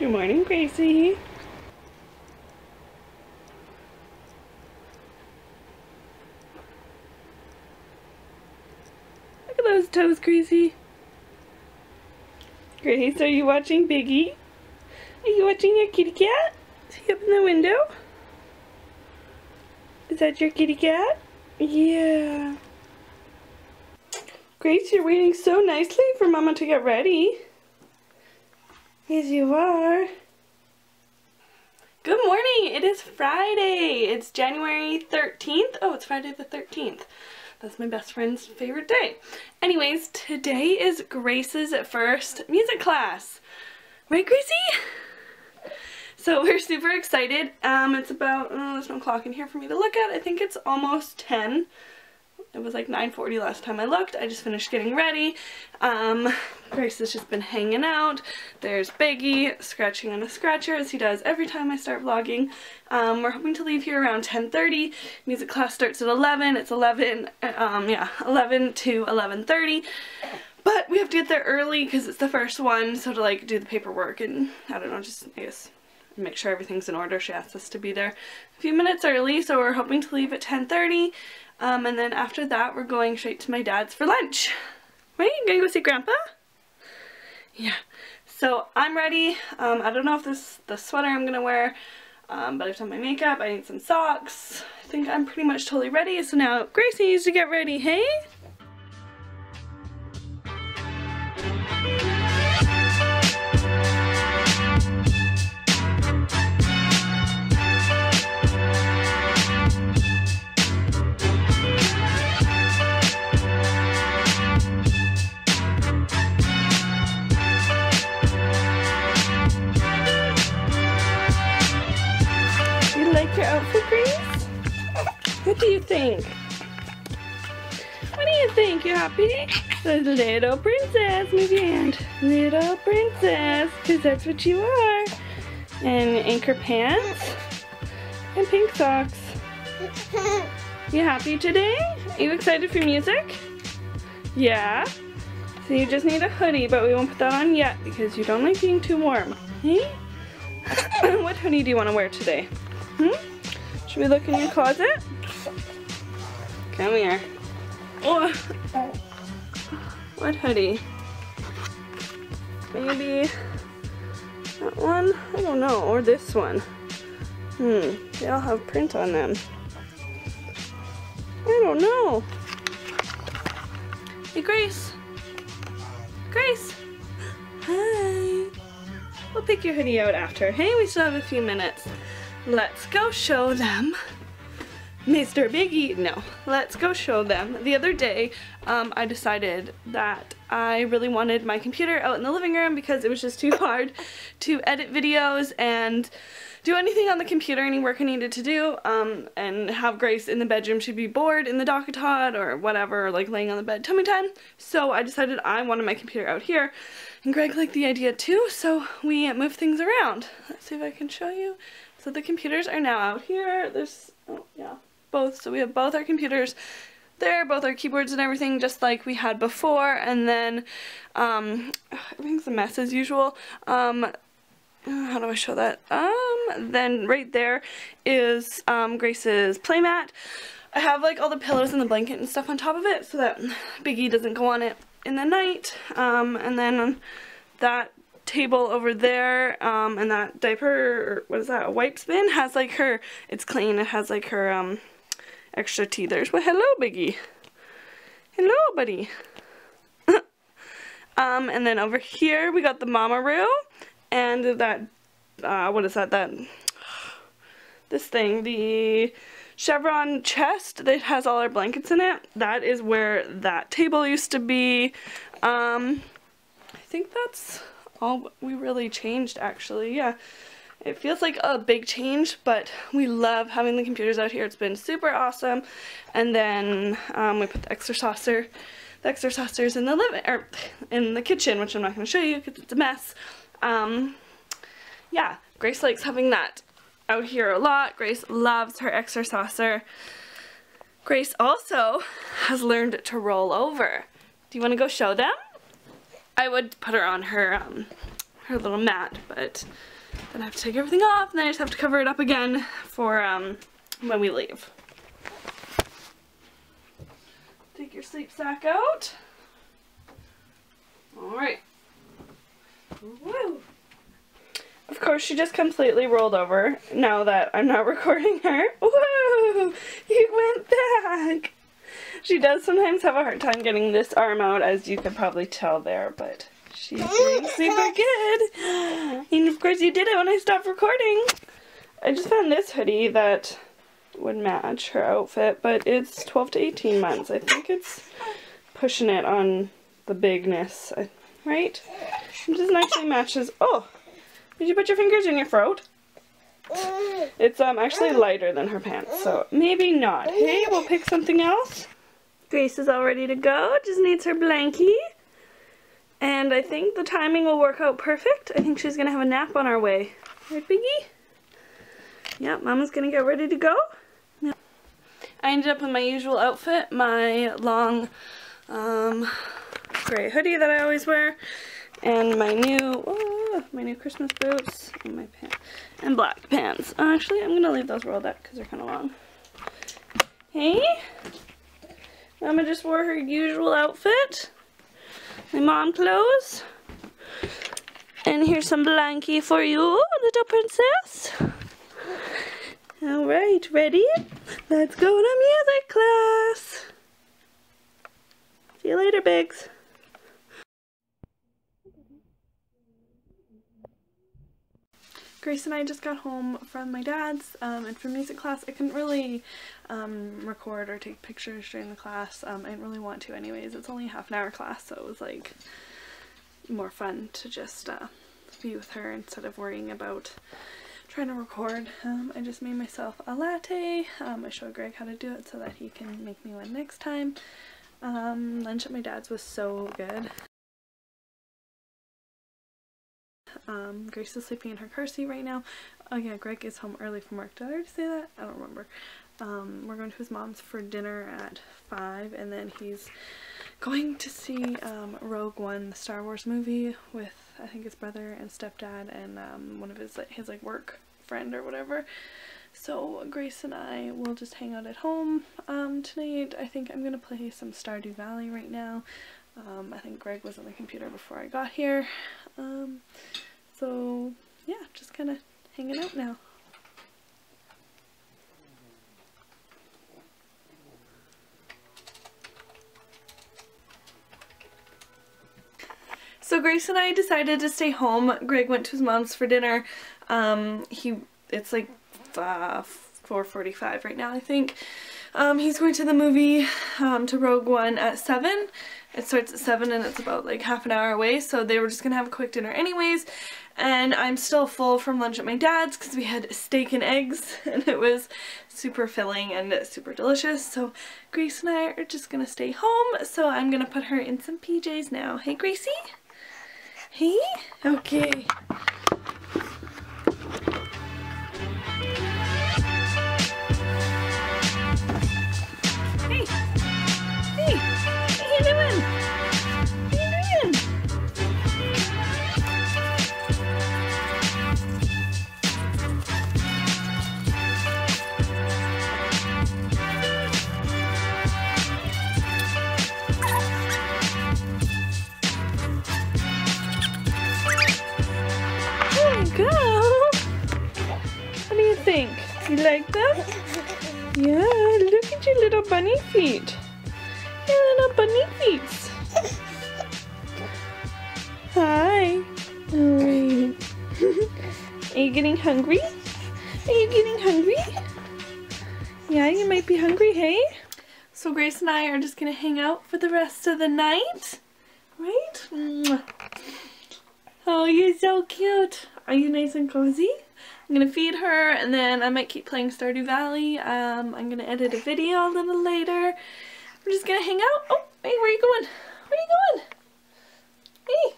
Good morning, Gracie. Look at those toes, Gracie. Grace, are you watching Biggie? Are you watching your kitty cat? Is he up in the window? Is that your kitty cat? Yeah. Grace, you're waiting so nicely for Mama to get ready. Yes, you are. Good morning. It is Friday. It's January 13th. Oh, it's Friday the 13th. That's my best friend's favorite day. Anyways, today is Grace's first music class. Right, Gracie? So we're super excited. Um, it's about, oh, there's no clock in here for me to look at. I think it's almost 10. It was like 9.40 last time I looked. I just finished getting ready. Um, Grace has just been hanging out. There's Biggie scratching on a scratcher as he does every time I start vlogging. Um, we're hoping to leave here around 10.30. Music class starts at 11. It's 11, um, yeah, 11 to 11.30. But we have to get there early because it's the first one, so to like do the paperwork and I don't know, just I guess make sure everything's in order. She asked us to be there a few minutes early, so we're hoping to leave at 10.30. Um, and then after that, we're going straight to my dad's for lunch. Right? You gonna go see Grandpa? Yeah. So I'm ready. Um, I don't know if this the sweater I'm gonna wear, um, but I've done my makeup. I need some socks. I think I'm pretty much totally ready. So now Gracie needs to get ready, hey? Grace? What do you think? What do you think? You happy? The little princess, move your hand. Little princess, because that's what you are. And anchor pants. And pink socks. You happy today? Are you excited for music? Yeah? So you just need a hoodie, but we won't put that on yet because you don't like being too warm. Hey? what hoodie do you want to wear today? Hmm? Should we look in your closet? Come here. Oh. What hoodie? Maybe that one? I don't know. Or this one. Hmm. They all have print on them. I don't know. Hey, Grace. Grace. Hi. We'll pick your hoodie out after. Hey, we still have a few minutes. Let's go show them Mr. Biggie. No, let's go show them. The other day, um, I decided that I really wanted my computer out in the living room because it was just too hard to edit videos and do anything on the computer, any work I needed to do, um, and have Grace in the bedroom. She'd be bored in the DockATot or whatever, like laying on the bed tummy time. So I decided I wanted my computer out here. And Greg liked the idea too, so we moved things around. Let's see if I can show you. So the computers are now out here. There's, oh, yeah, both. So we have both our computers there, both our keyboards and everything, just like we had before. And then um, everything's a mess as usual. Um, how do I show that? Um, then right there is um, Grace's playmat. I have like all the pillows and the blanket and stuff on top of it so that Biggie doesn't go on it in the night. Um, and then that table over there um, and that diaper, what is that, a wipe bin has like her, it's clean, it has like her um, extra teethers. Well, hello, Biggie. Hello, buddy. um, and then over here we got the Mamaroo and that, uh, what is that, that, this thing, the chevron chest that has all our blankets in it. That is where that table used to be. Um, I think that's all we really changed actually, yeah. It feels like a big change, but we love having the computers out here. It's been super awesome. And then um, we put the exerciser, the exercisers in the living, or in the kitchen, which I'm not going to show you because it's a mess. Um, yeah, Grace likes having that out here a lot. Grace loves her ExerSaucer. Grace also has learned to roll over. Do you want to go show them? I would put her on her um, her little mat, but then I have to take everything off and then I just have to cover it up again for um, when we leave. Take your sleep sack out. Alright. Woo! Of course, she just completely rolled over now that I'm not recording her. Woo! You went back! She does sometimes have a hard time getting this arm out, as you can probably tell there, but she's doing super good. And of course you did it when I stopped recording. I just found this hoodie that would match her outfit, but it's 12 to 18 months. I think it's pushing it on the bigness, right? It just nicely matches. Oh, did you put your fingers in your throat? It's um actually lighter than her pants, so maybe not. Hey, we'll pick something else. Grace is all ready to go, just needs her blankie. And I think the timing will work out perfect. I think she's gonna have a nap on our way. Right, Biggie? Yep, Mama's gonna get ready to go. I ended up in my usual outfit, my long um, gray hoodie that I always wear, and my new, oh, my new Christmas boots, and my pants, and black pants. Actually, I'm gonna leave those rolled up because they're kind of long. Hey, Mama just wore her usual outfit, my mom clothes, and here's some blankie for you, little princess. Alright, ready? Let's go to music class. See you later, Biggs. Grace and I just got home from my dad's um, and from music class I couldn't really um, record or take pictures during the class. Um, I didn't really want to anyways. It's only a half an hour class so it was like more fun to just uh, be with her instead of worrying about trying to record. Um, I just made myself a latte. Um, I showed Greg how to do it so that he can make me one next time. Um, lunch at my dad's was so good. Um, Grace is sleeping in her car seat right now. Oh yeah, Greg is home early from work. Did I already say that? I don't remember. Um, we're going to his mom's for dinner at 5 and then he's going to see um, Rogue One, the Star Wars movie with I think his brother and stepdad and um, one of his, his like work friend or whatever. So Grace and I will just hang out at home um, tonight. I think I'm going to play some Stardew Valley right now. Um, I think Greg was on the computer before I got here. Um, so yeah, just kind of hanging out now. So Grace and I decided to stay home. Greg went to his mom's for dinner. Um, he, it's like uh, 4.45 right now, I think. Um, he's going to the movie, um, to Rogue One at 7. It starts at 7 and it's about like half an hour away, so they were just going to have a quick dinner anyways. And I'm still full from lunch at my dad's because we had steak and eggs and it was super filling and super delicious. So Grace and I are just to stay home, so I'm to put her in some PJs now. Hey Gracie? Hey? Okay. You like them? Yeah, look at your little bunny feet. Your little bunny feet. Hi. Are you getting hungry? Are you getting hungry? Yeah, you might be hungry, hey? So Grace and I are just gonna hang out for the rest of the night. Right? Oh, you're so cute. Are you nice and cozy? I'm gonna feed her and then I might keep playing Stardew Valley. Um, I'm gonna edit a video a little later. We're just gonna hang out. Oh, hey, where are you going? Where are you going? Hey.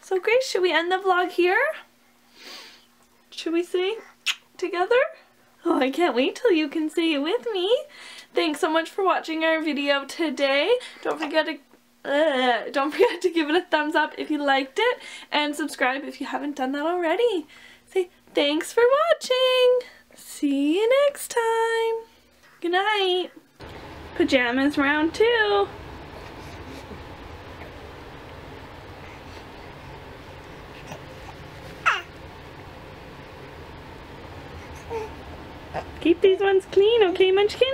So Grace, should we end the vlog here? Should we say together? Oh, I can't wait till you can say it with me. Thanks so much for watching our video today. Don't forget to Uh, don't forget to give it a thumbs up if you liked it and subscribe if you haven't done that already. Say thanks for watching. See you next time. Good night. Pajamas round two. Keep these ones clean, okay, Munchkin?